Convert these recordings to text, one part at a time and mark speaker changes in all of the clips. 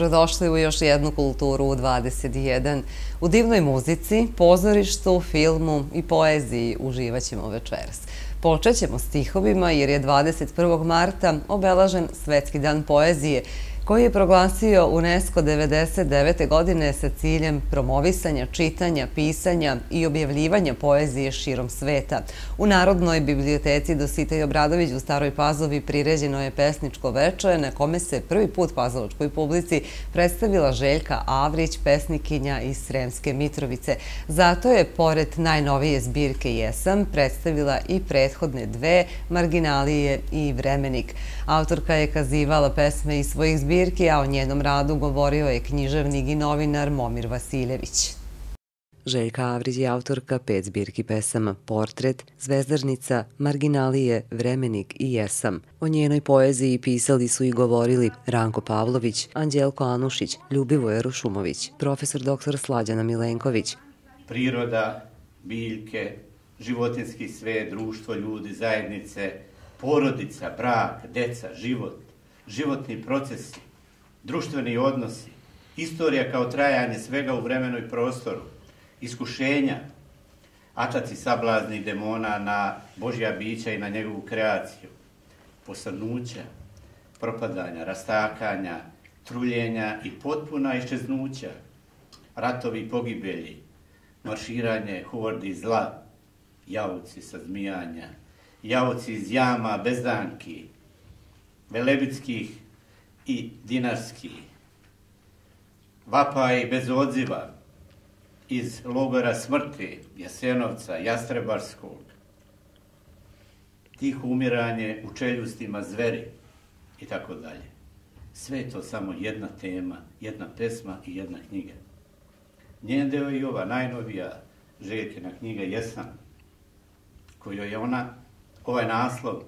Speaker 1: Dobrodošli u još jednu kulturu u 21. U divnoj muzici, pozorištu, filmu i poeziji uživat ćemo večeras. Počet ćemo stihovima jer je 21. marta obelažen Svetski dan poezije koji je proglasio UNESCO 99. godine sa ciljem promovisanja, čitanja, pisanja i objavljivanja poezije širom sveta. U Narodnoj biblioteci Dositej Obradović u Staroj Pazovi priređeno je pesničko veče na kome se prvi put pazaločkoj publici predstavila Željka Avrić, pesnikinja iz Sremske Mitrovice. Zato je, pored najnovije zbirke Jesam, predstavila i prethodne dve, Marginalije i Vremenik. Autorka je kazivala pesme iz svojih zbirke zbirki, a o njenom radu govorio je književnik i novinar Momir Vasiljević. Željka Avrić je autorka pet zbirki pesama Portret, Zvezdarnica, Marginalije, Vremenik i Jesam. O njenoj poeziji pisali su i govorili Ranko Pavlović, Anđelko Anušić, Ljubivoje Rušumović, profesor dr. Slađana Milenković.
Speaker 2: Priroda, biljke, životinski sve, društvo, ljudi, zajednice, porodica, brak, deca, život, životni procesi, društveni odnosi, istorija kao trajanje svega u vremenu i prostoru, iskušenja, ačaci sablazni demona na Božja bića i na njegovu kreaciju, posrnuća, propadanja, rastakanja, truljenja i potpuna iščeznuća, ratovi pogibelji, marširanje hordi zla, javuci sa zmijanja, javuci iz jama, bezdanki, velebitskih i dinarski. Vapaj bez odziva iz logora smrti, Jasenovca, Jastrebarskog. Tiho umiranje u čeljustima zveri i tako dalje. Sve je to samo jedna tema, jedna pesma i jedna knjiga. Njen deo je i ova najnovija Željkina knjiga Jesam, koju je ona, ovaj naslov,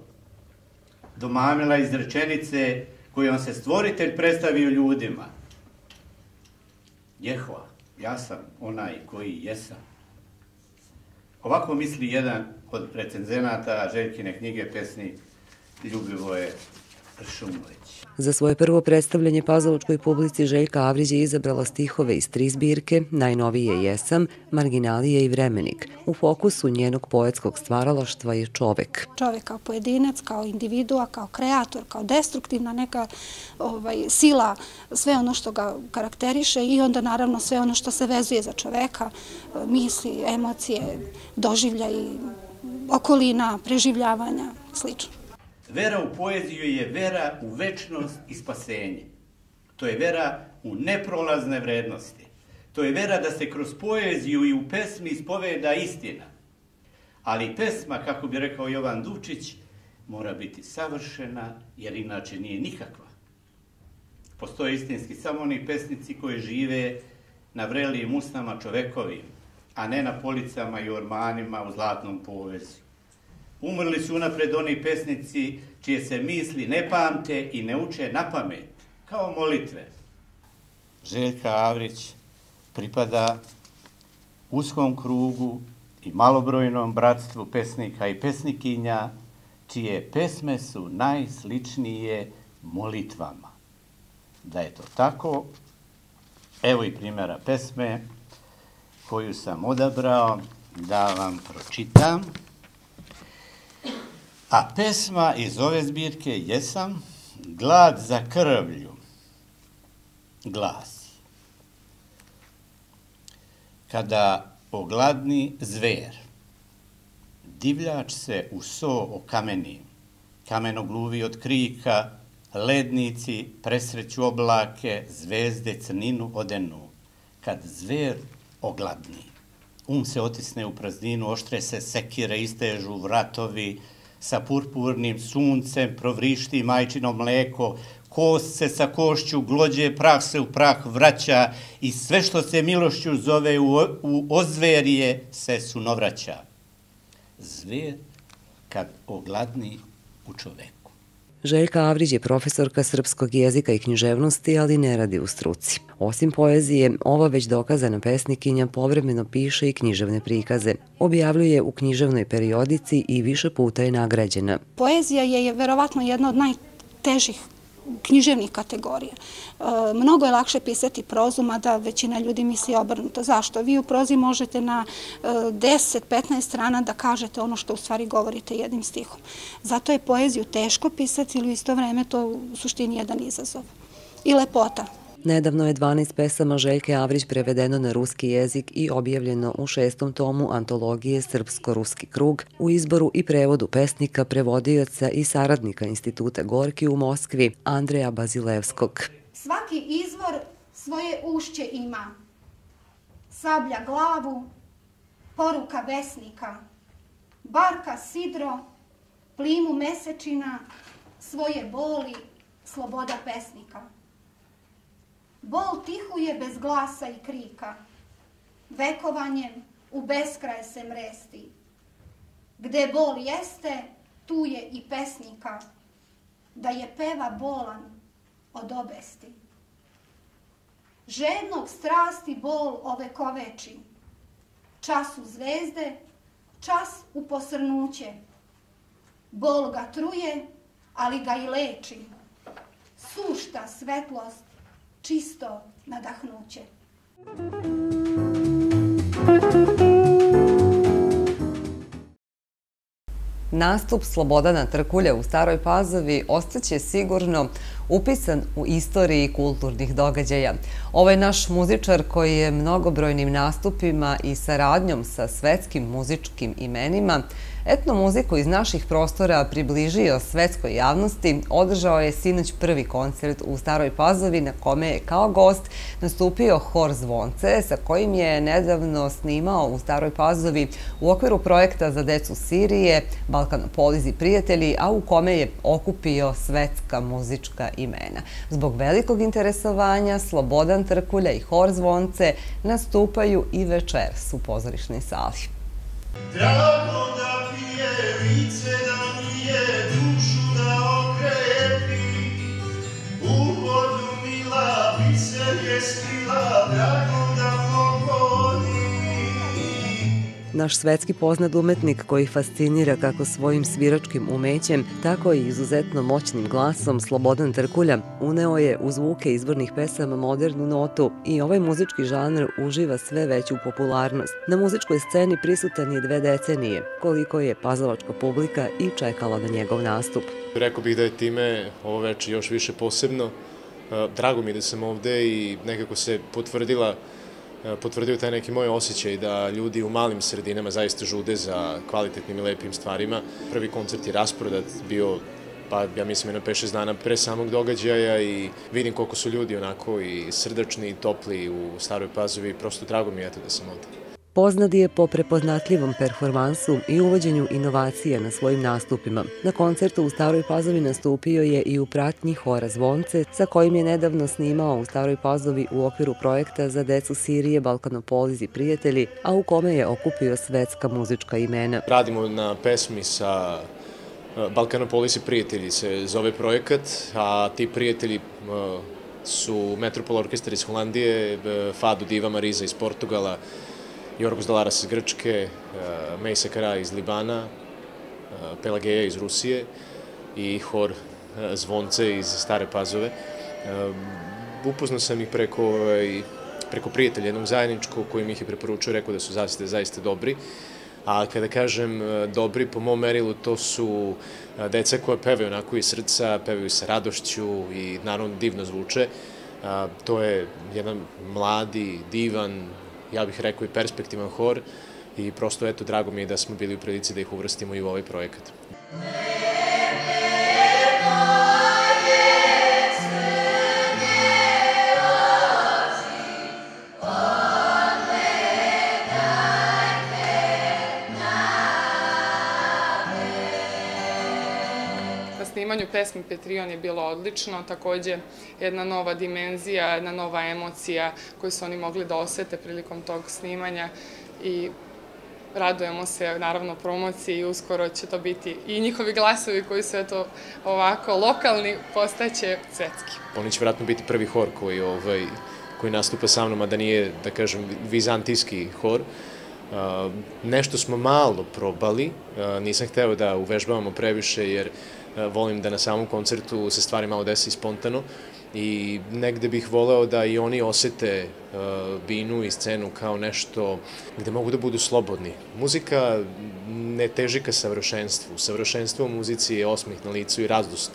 Speaker 2: domamila iz rečenice kojom se stvoritelj predstavio ljudima. Jehova, ja sam onaj koji jesam. Ovako misli jedan od recenzenata Željkine knjige pesni Ljubivoje Šumović.
Speaker 1: Za svoje prvo predstavljanje pazaločkoj publici Željka Avrić je izabrala stihove iz tri zbirke, najnovije Jesam, Marginalije i Vremenik. U fokusu njenog poetskog stvaralaštva je čovek.
Speaker 3: Čovek kao pojedinac, kao individua, kao kreator, kao destruktivna neka ovaj, sila, sve ono što ga karakteriše i onda naravno sve ono što se vezuje za čoveka, misli, emocije, doživlja i okolina, preživljavanja, slično.
Speaker 2: Vera u poeziju je vera u večnost i spasenje. To je vera u neprolazne vrednosti. To je vera da se kroz poeziju i u pesmi ispoveda istina. Ali pesma, kako bi rekao Jovan Dučić, mora biti savršena, jer inače nije nikakva. Postoje istinski samo oni pesnici koji žive na vrelijim usnama čovekovim, a ne na policama i ormanima u zlatnom povezu. Umrli su unapred oni pesnici čije se misli ne pamte i ne uče na pamet, kao molitve. Željka Avrić pripada uskom krugu i malobrojnom bratstvu pesnika i pesnikinja, čije pesme su najsličnije molitvama. Da je to tako, evo i primjera pesme koju sam odabrao da vam pročitam. A pesma iz ove zbirke Jesam, glad za krvlju, glasi. Kada ogladni zver, divljač se u so okameni, gluvi od krika, lednici presreću oblake, zvezde crninu odenu, kad zver ogladni. Um se otisne u prazninu, oštre se sekire, istežu vratovi, sa purpurnim suncem provrišti majčino mleko, kost se sa košću glođe, prah se u prah vraća i sve što se milošću zove u, ozverije se sunovraća. Zver kad ogladni u čoveku.
Speaker 1: Željka Avrić je profesorka srpskog jezika i književnosti, ali ne radi u struci. Osim poezije, ova već dokazana pesnikinja povremeno piše i književne prikaze. Objavljuje u književnoj periodici i više puta je nagrađena.
Speaker 3: Poezija je verovatno jedna od najtežih književnih kategorija. E, mnogo je lakše pisati prozu, mada većina ljudi misli obrnuto. Zašto? Vi u prozi možete na 10-15 strana da kažete ono što u stvari govorite jednim stihom. Zato je poeziju teško pisati ili u isto vreme to u suštini jedan izazov. I lepota
Speaker 1: Nedavno je 12 pesama Željke Avrić prevedeno na ruski jezik i objavljeno u šestom tomu antologije Srpsko-ruski krug u izboru i prevodu pesnika, prevodioca i saradnika Instituta Gorki u Moskvi Andreja Bazilevskog.
Speaker 3: Svaki izvor svoje ušće ima. Sablja glavu, poruka vesnika, barka sidro, plimu mesečina, svoje boli, sloboda pesnika. Bol tihuje bez glasa i krika. Vekovanjem u beskraj se mresti. Gde bol jeste, tu je i pesnika. Da je peva bolan od obesti. Žednog strasti bol ove koveči. Čas u zvezde, čas u posrnuće. Bol ga truje, ali ga i leči. Sušta svetlost čisto nadahnuće.
Speaker 1: Nastup Slobodana Trkulja u Staroj Pazovi ostaće sigurno upisan u istoriji kulturnih događaja. Ovaj naš muzičar koji je mnogobrojnim nastupima i saradnjom sa svetskim muzičkim imenima Etno muziku iz naših prostora približio svetskoj javnosti, održao je sinoć prvi koncert u Staroj Pazovi na kome je kao gost nastupio Hor Zvonce sa kojim je nedavno snimao u Staroj Pazovi u okviru projekta za decu Sirije Balkanopolizi prijatelji, a u kome je okupio svetska muzička imena. Zbog velikog interesovanja Slobodan Trkulja i Hor Zvonce nastupaju i večeras u pozorišnoj sali. Drago da pije lice da mi je dušu da okrepi U vodu mila biser je skrila Drago da Naš svetski poznat umetnik koji fascinira kako svojim sviračkim umećem, tako i izuzetno moćnim glasom Slobodan Trkulja uneo je u zvuke izbornih pesama modernu notu i ovaj muzički žanr uživa sve veću popularnost. Na muzičkoj sceni prisutan je dve decenije, koliko je pazavačka publika i čekala na njegov nastup.
Speaker 4: Rekao bih da je time ovo veče još više posebno. Drago mi je da sam ovde i nekako se potvrdila potvrdio taj neki moj osjećaj da ljudi u malim sredinama zaista žude za kvalitetnim i lepim stvarima. Prvi koncert je rasprodat bio pa ja mislim jedno 5-6 dana pre samog događaja i vidim koliko su ljudi onako i srdačni i topli u Staroj Pazovi i prosto drago mi je eto da sam ovde.
Speaker 1: Poznat je po prepoznatljivom performansu i uvođenju inovacija na svojim nastupima. Na koncertu u Staroj Pazovi nastupio je i u pratnji Hora Zvonce, sa kojim je nedavno snimao u Staroj Pazovi u okviru projekta za decu Sirije Balkanopoliz i prijatelji, a u kome je okupio svetska muzička imena.
Speaker 4: Radimo na pesmi sa e, Balkanopolis i prijatelji se zove projekat, a ti prijatelji e, su Metropol orkestar iz Holandije, e, Fado Diva Mariza iz Portugala, Jorgos Dalaras iz Grčke, uh, Mejsa Kara iz Libana, uh, Pelageja iz Rusije i hor uh, Zvonce iz Stare Pazove. Upoznao sam ih preko, ovaj, preko prijatelja jednog zajedničkog koji mi ih je preporučio, rekao da su zaista, zaista dobri. A kada kažem dobri, po mom merilu, to su deca koja pevaju onako iz srca, pevaju sa radošću i naravno divno zvuče. To je jedan mladi, divan, ja bih rekao i perspektivan hor i prosto eto drago mi je da smo bili u prilici da ih uvrstimo i u ovaj projekat.
Speaker 5: Snimanju pesmi Petrion je bilo odlično, takođe jedna nova dimenzija, jedna nova emocija koju su oni mogli da osete prilikom tog snimanja i radujemo se naravno promociji i uskoro će to biti i njihovi glasovi koji su eto ovako lokalni postaće svetski.
Speaker 4: Oni će vratno biti prvi hor koji, ovaj, koji nastupa sa mnom, a da nije, da kažem, vizantijski hor. Nešto smo malo probali, nisam hteo da uvežbavamo previše jer volim da na samom koncertu se stvari malo desi spontano i negde bih voleo da i oni osete binu i scenu kao nešto gde mogu da budu slobodni. Muzika ne teži ka savršenstvu. Savršenstvo u muzici je osmih na licu i razdost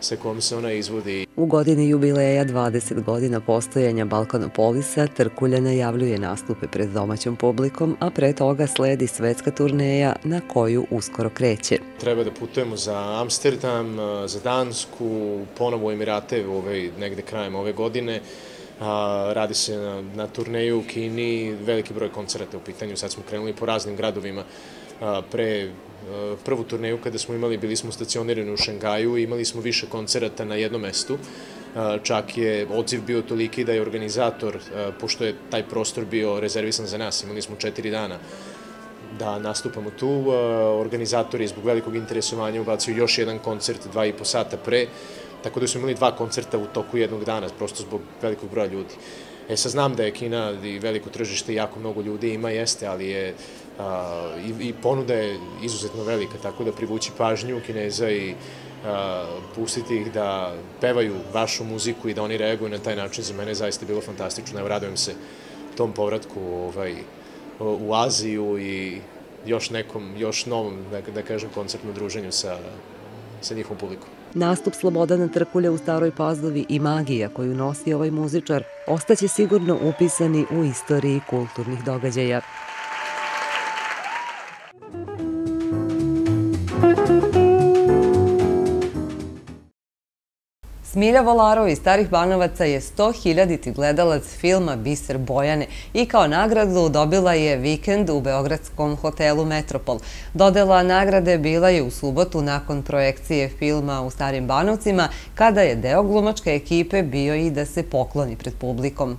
Speaker 4: sa kojom se ona izvodi.
Speaker 1: U godini jubileja 20 godina postojanja Balkanopolisa Trkulja najavljuje nastupe pred domaćom publikom, a pre toga sledi svetska turneja na koju uskoro kreće.
Speaker 4: Treba da putujemo za Amsterdam, za Dansku, ponovo u Emirate ovaj, negde krajem ove godine. A, radi se na, na turneju u Kini, veliki broj koncerata u pitanju, sad smo krenuli po raznim gradovima a, pre prvu turneju kada smo imali, bili smo stacionirani u Šangaju i imali smo više koncerata na jednom mestu. Čak je odziv bio toliki da je organizator, pošto je taj prostor bio rezervisan za nas, imali smo četiri dana da nastupamo tu. Organizator je zbog velikog interesovanja ubacio još jedan koncert dva i po sata pre, tako da smo imali dva koncerta u toku jednog dana, prosto zbog velikog broja ljudi. E sad znam da je Kina i veliko tržište, jako mnogo ljudi ima, jeste, ali je i, i ponuda je izuzetno velika, tako da privući pažnju Kineza i pustiti ih da pevaju vašu muziku i da oni reaguju na taj način, za mene je zaista bilo fantastično. Evo, radujem se tom povratku ovaj, u Aziju i još nekom, još novom, da, da kažem, koncertnom druženju sa, sa njihovom publikom.
Speaker 1: Nastup Slobodana Trkulja u Staroj Pazovi i magija koju nosi ovaj muzičar ostaće sigurno upisani u istoriji kulturnih događaja. Smilja Volaro iz Starih Banovaca je 100.000 gledalac filma Biser Bojane i kao nagradu dobila je vikend u Beogradskom hotelu Metropol. Dodela nagrade bila je u subotu nakon projekcije filma u Starim Banovcima, kada je deo glumačke ekipe bio i da se pokloni pred publikom.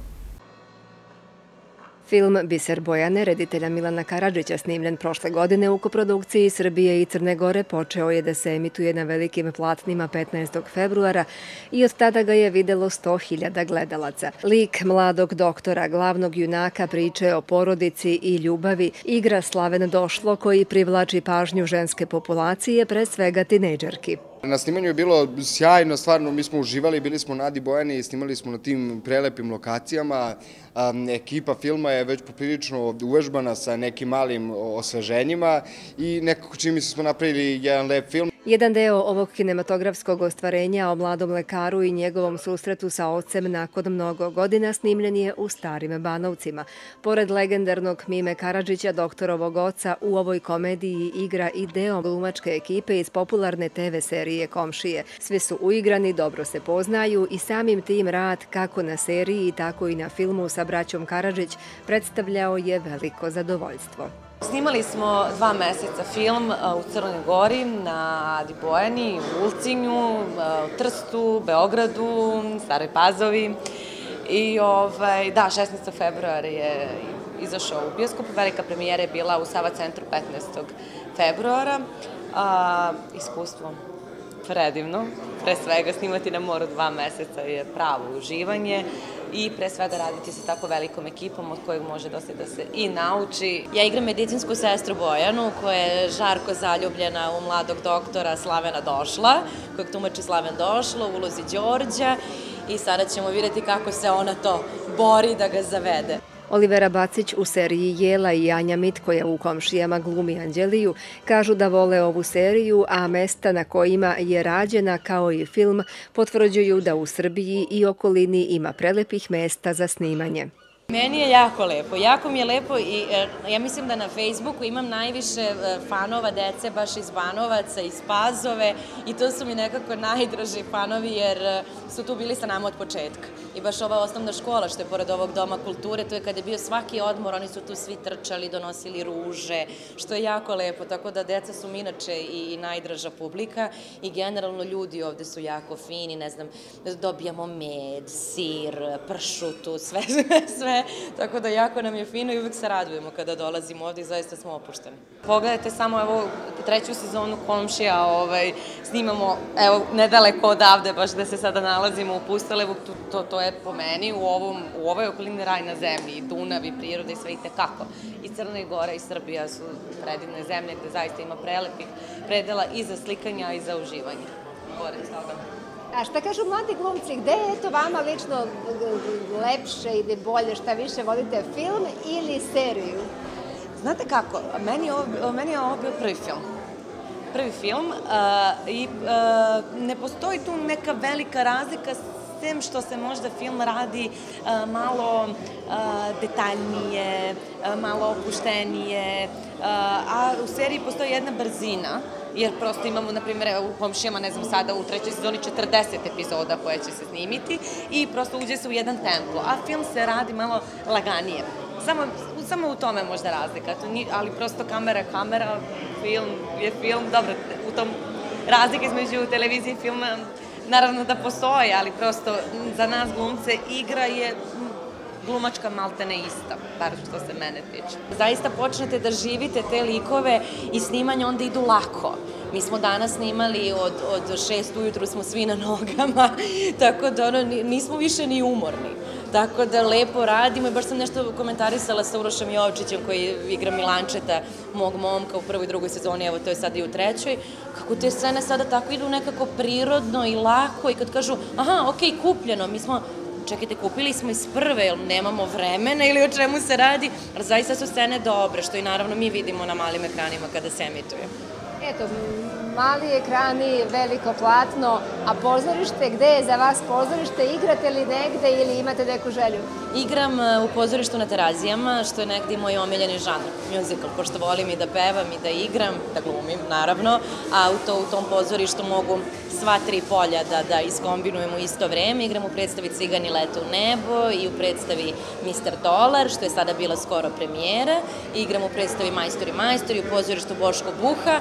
Speaker 6: Film Biser Bojane, reditelja Milana Karadžića, snimljen prošle godine u koprodukciji Srbije i Crne Gore, počeo je da se emituje na velikim platnima 15. februara i od tada ga je videlo 100.000 gledalaca. Lik mladog doktora, glavnog junaka priče o porodici i ljubavi, igra Slaven Došlo koji privlači pažnju ženske populacije, pre svega tinejdžerki.
Speaker 7: Na snimanju je bilo sjajno, stvarno mi smo uživali, bili smo Nadi Bojani i snimali smo na tim prelepim lokacijama. Ekipa filma je već poprilično uvežbana sa nekim malim osveženjima i nekako čini se smo napravili jedan lep film.
Speaker 6: Jedan deo ovog kinematografskog ostvarenja o mladom lekaru i njegovom susretu sa ocem nakon mnogo godina snimljen je u Starim Banovcima. Pored legendarnog Mime Karadžića, doktorovog oca, u ovoj komediji igra i deo glumačke ekipe iz popularne TV serije Komšije. Sve su uigrani, dobro se poznaju i samim tim rad kako na seriji, tako i na filmu sa braćom Karadžić predstavljao je veliko zadovoljstvo.
Speaker 8: Snimali smo dva meseca film u Crnoj Gori, na Adi Bojani, u Ulcinju, u Trstu, Beogradu, Staroj Pazovi. I ovaj, da, 16. februara je izašao u bioskop. Velika premijera je bila u Sava centru 15. februara. A, iskustvo predivno. Pre svega snimati na moru dva meseca je pravo uživanje i pre svega raditi sa tako velikom ekipom od kojeg može dosta da se i nauči. Ja igram medicinsku sestru Bojanu koja je žarko zaljubljena u mladog doktora Slavena Došla, kojeg tumači Slaven Došla u ulozi Đorđa i sada ćemo videti kako se ona to bori da ga zavede.
Speaker 6: Olivera Bacić u seriji Jela i Anja Mit koja u komšijama glumi Anđeliju kažu da vole ovu seriju, a mesta na kojima je rađena kao i film potvrđuju da u Srbiji i okolini ima prelepih mesta za snimanje.
Speaker 8: Meni je jako lepo, jako mi je lepo i e, ja mislim da na Facebooku imam najviše e, fanova dece baš iz Banovaca, iz Pazove i to su mi nekako najdraži fanovi jer e, su tu bili sa nama od početka. I baš ova osnovna škola što je pored ovog doma kulture, to je kada je bio svaki odmor, oni su tu svi trčali, donosili ruže, što je jako lepo, tako da deca su mi inače i, najdraža publika i generalno ljudi ovde su jako fini, ne znam, dobijamo med, sir, pršutu, sve, sve tako da jako nam je fino i uvek se radujemo kada dolazimo ovde i zaista smo opušteni. Pogledajte samo evo treću sezonu Komšija, ovaj, snimamo evo nedaleko odavde, baš da se sada nalazimo u Pustelevu, to, to, to je po meni u, ovom, u ovoj okolini raj na zemlji, i Dunav i priroda i sve i tekako. I Crna i Gora i Srbija su predivne zemlje gde zaista ima prelepih predela i za slikanja i za uživanje. Pored toga.
Speaker 9: A šta kažu mladi glumci, gde je to vama lično lepše ili bolje, šta više volite, film ili seriju?
Speaker 8: Znate kako, meni ovo, meni je ovo bio prvi film. Prvi film uh, i uh, ne postoji tu neka velika razlika sem što se možda film radi uh, malo uh, detaljnije, uh, malo opuštenije, a u seriji postoji jedna brzina jer prosto imamo, na primjer, u komšijama, ne znam, sada u trećoj sezoni 40 epizoda koje će se snimiti i prosto uđe se u jedan tempo, a film se radi malo laganije. Samo, samo u tome možda razlika, to nije, ali prosto kamera kamera, film je film, dobro, u tom razlika između televizije i filma naravno da postoji, ali prosto za nas glumce igra je glumačka maltene ista, bar što se mene tiče. Zaista počnete da živite te likove i snimanje onda idu lako. Mi smo danas snimali od, od šest ujutru smo svi na nogama, tako da ono, nismo više ni umorni. Tako da lepo radimo i baš sam nešto komentarisala sa Urošem Jovčićem koji igra Milančeta, mog momka u prvoj i drugoj sezoni, evo to je sad i u trećoj, kako te scene sada tako idu nekako prirodno i lako i kad kažu, aha, okej, okay, kupljeno, mi smo čekajte, kupili smo iz prve, jer nemamo vremena ili o čemu se radi, ali zaista su scene dobre, što i naravno mi vidimo na malim ekranima kada se emituje.
Speaker 9: Eto, mali ekrani, veliko platno, a pozorište, gde je za vas pozorište? Igrate li negde ili imate neku želju?
Speaker 8: Igram e, u pozorištu na terazijama, što je negde moj omiljeni žanr, musical, pošto volim i da pevam i da igram, da glumim, naravno, a u, to, u tom pozorištu mogu sva tri polja da, da iskombinujem u isto vreme. Igram u predstavi Cigani leta u nebo i u predstavi Mr. Dolar, što je sada bila skoro premijera. Igram u predstavi Majstori majstori, u pozorištu Boško Buha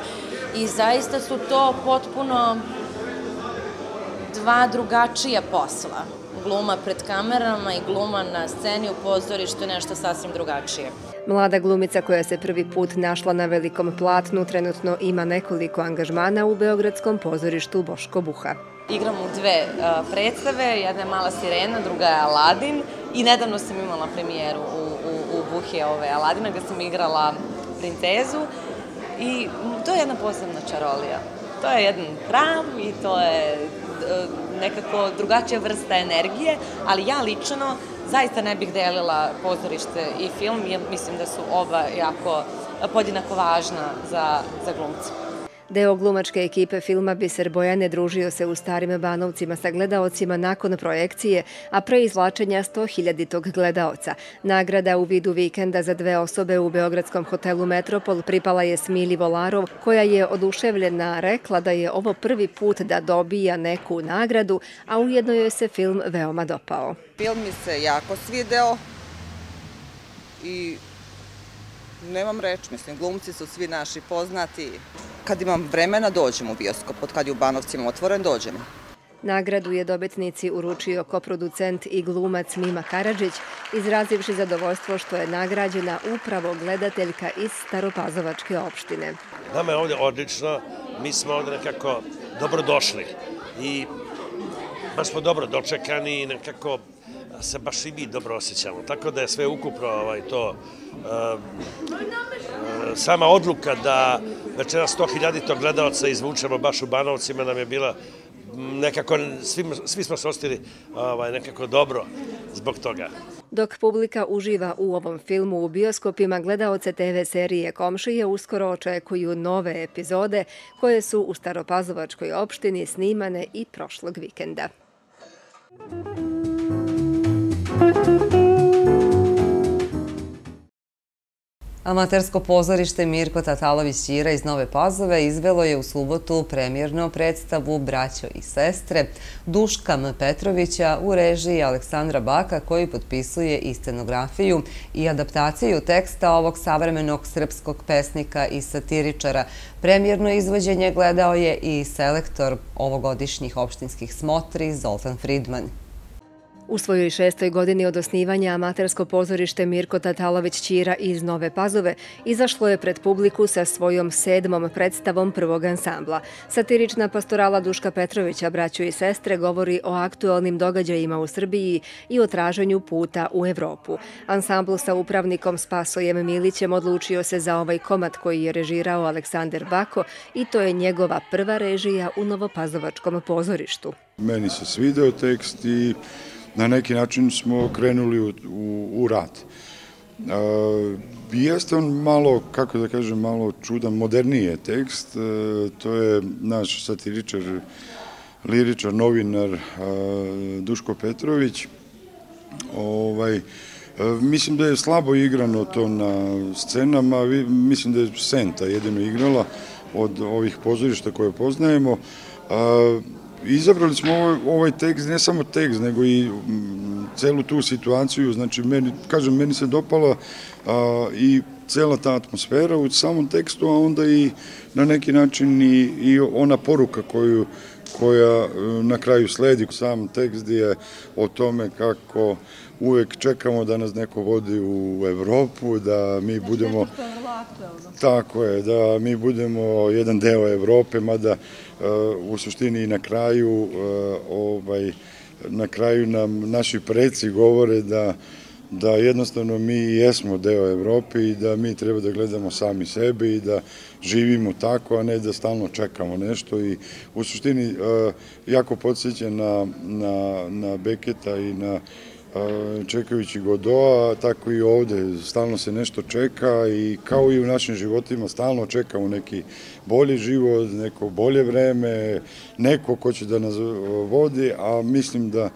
Speaker 8: i zaista su to potpuno dva drugačija posla. Gluma pred kamerama i gluma na sceni u pozorištu je nešto sasvim drugačije.
Speaker 6: Mlada glumica koja se prvi put našla na velikom platnu trenutno ima nekoliko angažmana u Beogradskom pozorištu Boško Buha.
Speaker 8: Igram u dve uh, predstave, jedna je Mala sirena, druga je Aladin i nedavno sam imala premijeru u, u, u Buhe ove Aladina gde sam igrala princezu i to je jedna posebna čarolija. To je jedan hram i to je nekako drugačija vrsta energije, ali ja lično zaista ne bih delila pozorište i film, mislim da su oba jako podjednako važna za, za glumce.
Speaker 6: Deo glumačke ekipe filma Biser Bojane družio se u starim Banovcima sa gledaocima nakon projekcije, a pre izvlačenja 100.000 gledaoca. Nagrada u vidu vikenda za dve osobe u Beogradskom hotelu Metropol pripala je Smili Volarov, koja je oduševljena rekla da je ovo prvi put da dobija neku nagradu, a ujedno joj se film veoma dopao.
Speaker 10: Film mi se jako svideo i nemam reč, mislim, glumci su svi naši poznati. Kad imam vremena, dođem u bioskop, od kad je u Banovcima otvoren, dođem.
Speaker 6: Nagradu je dobitnici uručio koproducent i glumac Mima Karadžić, izrazivši zadovoljstvo što je nagrađena upravo gledateljka iz Staropazovačke opštine.
Speaker 11: Nama je ovde odlično, mi smo ovde nekako dobrodošli i baš smo dobro dočekani i nekako se baš i mi dobro osjećamo. Tako da je sve ukupno ovaj, to uh, sama odluka da večera 100.000 tog gledalca izvučemo baš u Banovcima nam je bila nekako, svi, svi smo se ostili ovaj, nekako dobro zbog toga.
Speaker 6: Dok publika uživa u ovom filmu u bioskopima, gledaoce TV serije Komšije uskoro očekuju nove epizode koje su u Staropazovačkoj opštini snimane i prošlog vikenda. Thank you.
Speaker 1: Amatersko pozorište Mirko Tatalović-Ćira iz Nove Pazove izvelo je u subotu premjerno predstavu Braćo i sestre Duška. Petrovića u režiji Aleksandra Baka koji potpisuje i scenografiju i adaptaciju teksta ovog savremenog srpskog pesnika i satiričara. Premjerno izvođenje gledao je i selektor ovogodišnjih opštinskih smotri Zoltan Fridman.
Speaker 6: U svojoj šestoj godini od osnivanja amatersko pozorište Mirko Tatalović Ćira iz Nove Pazove izašlo je pred publiku sa svojom sedmom predstavom prvog ansambla. Satirična pastorala Duška Petrovića, braću i sestre, govori o aktualnim događajima u Srbiji i o traženju puta u Evropu. Ansambl sa upravnikom Spasojem Milićem odlučio se za ovaj komad koji je režirao Aleksandar Bako i to je njegova prva režija u Novopazovačkom pozorištu.
Speaker 12: Meni se svideo tekst i na neki način smo krenuli u, u, u rad. E, jeste on malo, kako da kažem, malo čudan, modernije tekst. E, to je naš satiričar, liričar, novinar e, Duško Petrović. Ovaj, e, mislim da je slabo igrano to na scenama, mislim da je Senta jedino igrala od ovih pozorišta koje poznajemo. Izabrali smo ovaj, ovaj tekst, ne samo tekst, nego i mm, celu tu situaciju, znači, meni, kažem, meni se dopala a, i cela ta atmosfera u samom tekstu, a onda i na neki način i, i ona poruka koju koja e, na kraju sledi. Sam tekst je o tome kako uvek čekamo da nas neko vodi u Evropu, da mi znači, budemo... Tako je, da mi budemo jedan deo Evrope, mada e, u suštini i na kraju e, ovaj, na kraju nam naši preci govore da da jednostavno mi jesmo deo Evrope i da mi treba da gledamo sami sebe i da živimo tako, a ne da stalno čekamo nešto i u suštini e, jako podsjeća na, na, na Beketa i na čekajući Godoa, tako i ovde, stalno se nešto čeka i kao i u našim životima stalno čekamo neki bolji život, neko bolje vreme, neko ko će da nas vodi, a mislim da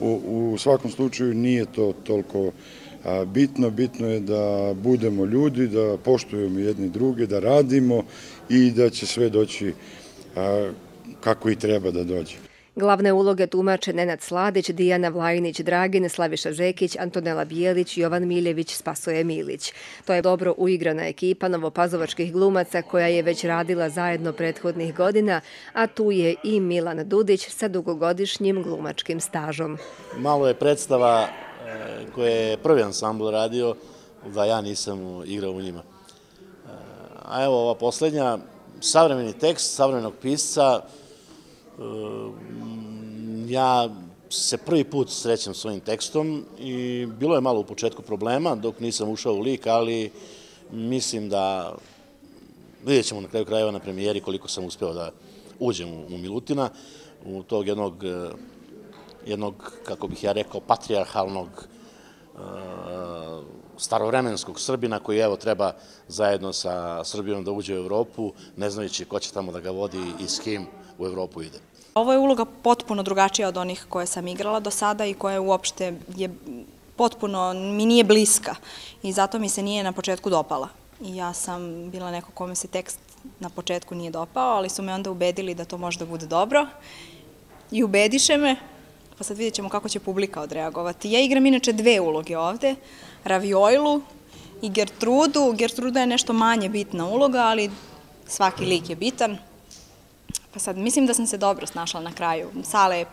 Speaker 12: u, u svakom slučaju nije to toliko bitno, bitno je da budemo ljudi, da poštujemo jedni druge, da radimo i da će sve doći kako i treba da dođe.
Speaker 6: Glavne uloge tumače Nenad Sladić, Dijana Vlajinić, Dragin, Slaviša Žekić, Antonela Bijelić, Jovan Miljević, Spasoje Milić. To je dobro uigrana ekipa novopazovačkih glumaca koja je već radila zajedno prethodnih godina, a tu je i Milan Dudić sa dugogodišnjim glumačkim stažom.
Speaker 13: Malo je predstava e, koje je prvi ansambl radio, da ja nisam igrao u njima. E, a evo ova poslednja, savremeni tekst, savremenog pisca, ja se prvi put srećam s ovim tekstom i bilo je malo u početku problema dok nisam ušao u lik, ali mislim da vidjet ćemo na kraju krajeva na premijeri koliko sam uspeo da uđem u, Milutina, u tog jednog, eh, jednog, kako bih ja rekao, patrijarhalnog eh, starovremenskog Srbina koji evo treba zajedno sa Srbijom da uđe u Evropu, ne znajući ko će tamo da ga vodi i s kim u Evropu ide.
Speaker 14: Ovo je uloga potpuno drugačija od onih koje sam igrala do sada i koja uopšte je potpuno, mi nije bliska i zato mi se nije na početku dopala. I ja sam bila neko kome se tekst na početku nije dopao, ali su me onda ubedili da to može da bude dobro i ubediše me, pa sad vidjet ćemo kako će publika odreagovati. Ja igram inače dve uloge ovde, Raviojlu i Gertrudu. Gertruda je nešto manje bitna uloga, ali svaki lik je bitan. Pa sad, mislim da sam se dobro snašla na kraju. Sale je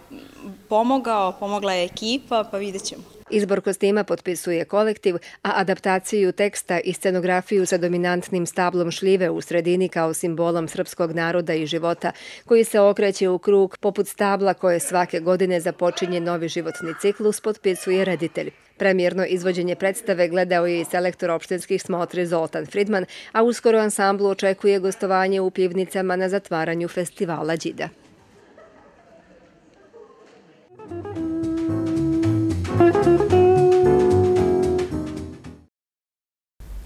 Speaker 14: pomogao, pomogla je ekipa, pa vidjet ćemo.
Speaker 6: Izbor kostima potpisuje kolektiv, a adaptaciju teksta i scenografiju sa dominantnim stablom šljive u sredini kao simbolom srpskog naroda i života, koji se okreće u krug poput stabla koje svake godine započinje novi životni ciklus, potpisuje reditelj. Premijerno izvođenje predstave gledao je i selektor opštinskih smotri Zoltan Fridman, a uskoro ansamblu očekuje gostovanje u pivnicama na zatvaranju festivala Đida.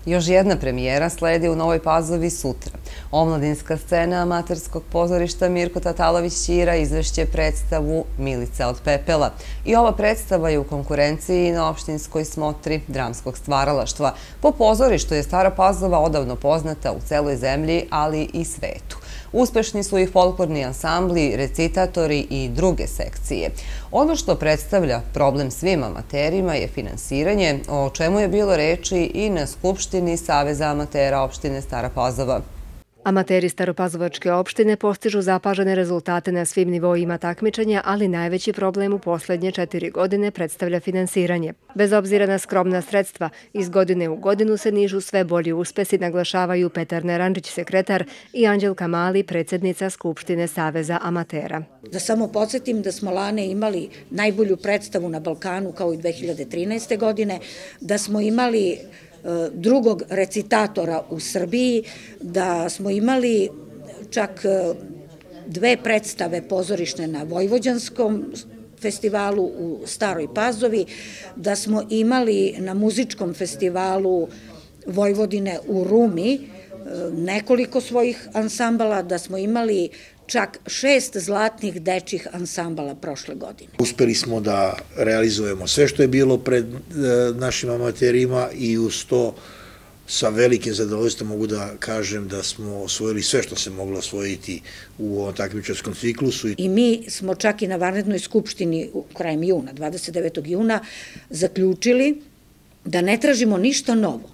Speaker 1: Još jedna premijera sledi u Novoj Pazovi sutra. Omladinska scena amaterskog pozorišta Mirko Tatalović-Ćira izvešće predstavu Milica od pepela. I ova predstava je u konkurenciji na opštinskoj smotri dramskog stvaralaštva. Po pozorištu je Stara Pazova odavno poznata u celoj zemlji, ali i svetu. Uspešni su i folklorni ansambli, recitatori i druge sekcije. Ono što predstavlja problem svim amaterima je finansiranje, o čemu je bilo reči i na Skupštini Saveza amatera opštine Stara Pazova.
Speaker 6: Amateri Staropazovačke opštine postižu zapažene rezultate na svim nivoima takmičenja, ali najveći problem u poslednje četiri godine predstavlja finansiranje. Bez obzira na skromna sredstva, iz godine u godinu se nižu sve bolji uspesi, naglašavaju Petar Nerančić, sekretar, i Anđelka Mali, predsednica Skupštine Saveza amatera.
Speaker 15: Da samo podsjetim da smo lane imali najbolju predstavu na Balkanu kao i 2013. godine, da smo imali drugog recitatora u Srbiji, da smo imali čak e, dve predstave pozorišne na Vojvođanskom festivalu u Staroj Pazovi, da smo imali na muzičkom festivalu Vojvodine u Rumi e, nekoliko svojih ansambala, da smo imali čak šest zlatnih dečih ansambala prošle godine.
Speaker 16: Uspeli smo da realizujemo sve što je bilo pred e, našim amaterima i uz to sa velikim zadovoljstvom mogu da kažem da smo osvojili sve što se moglo osvojiti u ovom takmičarskom ciklusu.
Speaker 15: I mi smo čak i na Vanrednoj skupštini u krajem juna, 29. juna, zaključili da ne tražimo ništa novo,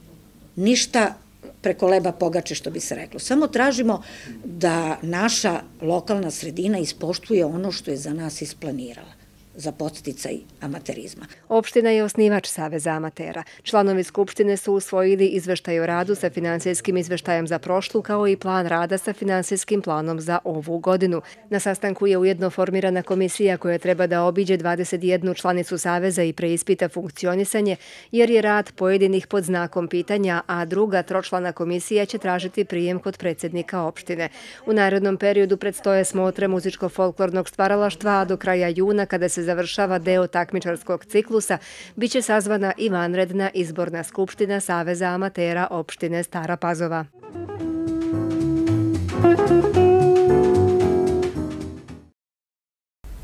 Speaker 15: ništa preko leba pogače, što bi se reklo. Samo tražimo da naša lokalna sredina ispoštuje ono što je za nas isplanirala za podsticaj amaterizma.
Speaker 6: Opština je osnivač Saveza amatera. Članovi Skupštine su usvojili izveštaj o radu sa finansijskim izveštajem za prošlu, kao i plan rada sa finansijskim planom za ovu godinu. Na sastanku je ujedno formirana komisija koja treba da obiđe 21 članicu Saveza i preispita funkcionisanje, jer je rad pojedinih pod znakom pitanja, a druga tročlana komisija će tražiti prijem kod predsednika opštine. U narodnom periodu predstoje smotre muzičko-folklornog stvaralaštva, a do kraja juna, kada se završava deo takmičarskog ciklusa, biće sazvana i vanredna izborna skupština Saveza amatera opštine Stara Pazova.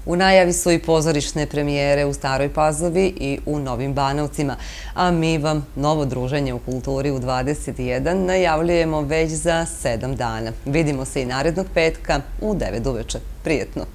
Speaker 1: U najavi su i pozorišne premijere u Staroj Pazovi i u Novim Banovcima, a mi vam novo druženje u kulturi u 21 najavljujemo već za sedam dana. Vidimo se i narednog petka u 9 uveče. Prijetno!